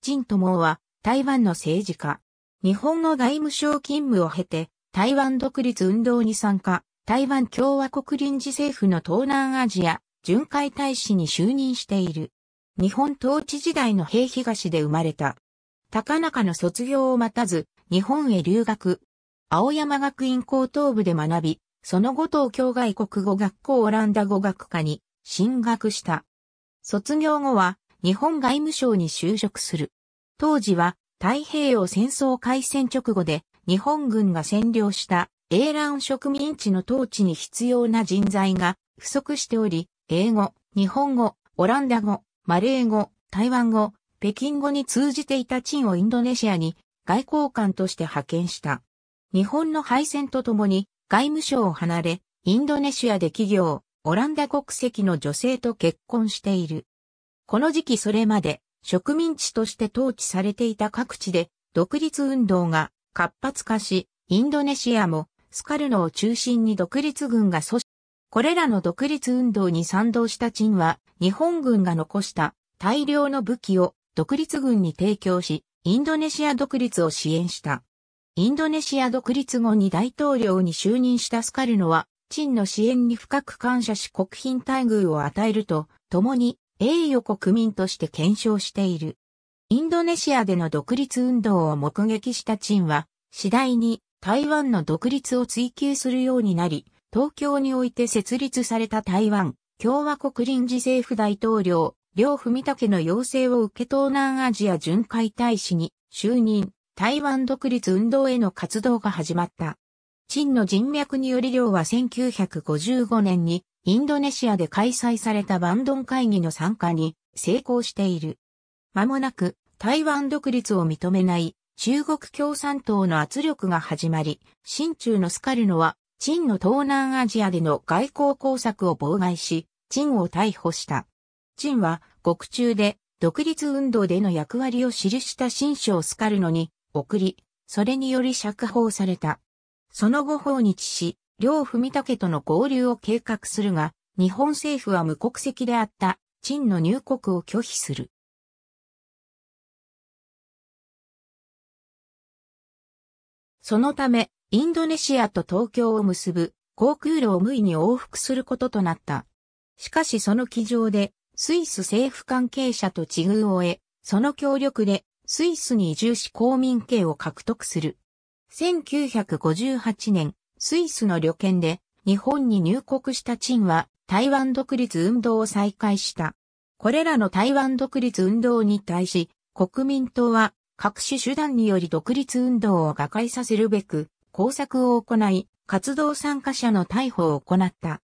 陳友は台湾の政治家。日本の外務省勤務を経て、台湾独立運動に参加、台湾共和国臨時政府の東南アジア巡回大使に就任している。日本統治時代の平東で生まれた。高中の卒業を待たず、日本へ留学。青山学院高等部で学び、その後東京外国語学校オランダ語学科に進学した。卒業後は日本外務省に就職する。当時は太平洋戦争開戦直後で日本軍が占領した英蘭植民地の統治に必要な人材が不足しており、英語、日本語、オランダ語、マレー語、台湾語、北京語に通じていた陳をインドネシアに外交官として派遣した。日本の敗戦とともに外務省を離れ、インドネシアで企業、オランダ国籍の女性と結婚している。この時期それまで植民地として統治されていた各地で独立運動が活発化し、インドネシアもスカルノを中心に独立軍が組織。これらの独立運動に賛同した陳は、日本軍が残した大量の武器を独立軍に提供し、インドネシア独立を支援した。インドネシア独立後に大統領に就任したスカルノは、陳の支援に深く感謝し国賓待遇を与えると、共に栄誉国民として検証している。インドネシアでの独立運動を目撃した陳は、次第に台湾の独立を追求するようになり、東京において設立された台湾共和国臨時政府大統領、両文武の要請を受け東南アジア巡回大使に就任、台湾独立運動への活動が始まった。陳の人脈により両は1955年にインドネシアで開催されたバンドン会議の参加に成功している。間もなく台湾独立を認めない中国共産党の圧力が始まり、新中のスカルノは、陳の東南アジアでの外交工作を妨害し、陳を逮捕した。陳は、獄中で独立運動での役割を記した新書をスカルノに送り、それにより釈放された。その後訪日し、両文武との合流を計画するが、日本政府は無国籍であった陳の入国を拒否する。そのため、インドネシアと東京を結ぶ航空路を無意に往復することとなった。しかしその機上で、スイス政府関係者と地遇を得、その協力でスイスに移住し公民権を獲得する。1958年、スイスの旅券で日本に入国した陳は台湾独立運動を再開した。これらの台湾独立運動に対し国民党は各種手段により独立運動を瓦解させるべく工作を行い活動参加者の逮捕を行った。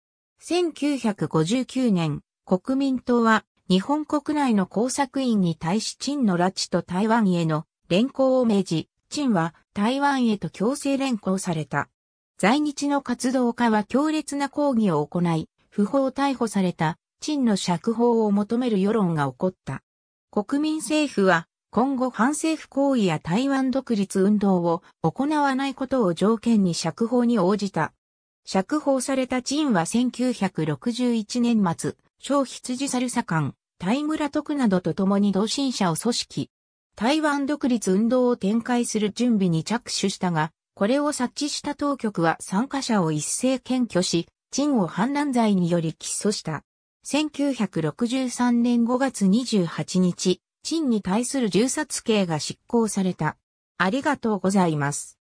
1959年、国民党は日本国内の工作員に対し陳の拉致と台湾への連行を命じ、陳は台湾へと強制連行された。在日の活動家は強烈な抗議を行い、不法逮捕された、陳の釈放を求める世論が起こった。国民政府は、今後反政府行為や台湾独立運動を行わないことを条件に釈放に応じた。釈放された陳は1961年末、小羊猿左官、台村徳などと共に同心者を組織。台湾独立運動を展開する準備に着手したが、これを察知した当局は参加者を一斉検挙し、陳を反乱罪により起訴した。1963年5月28日、陳に対する銃殺刑が執行された。ありがとうございます。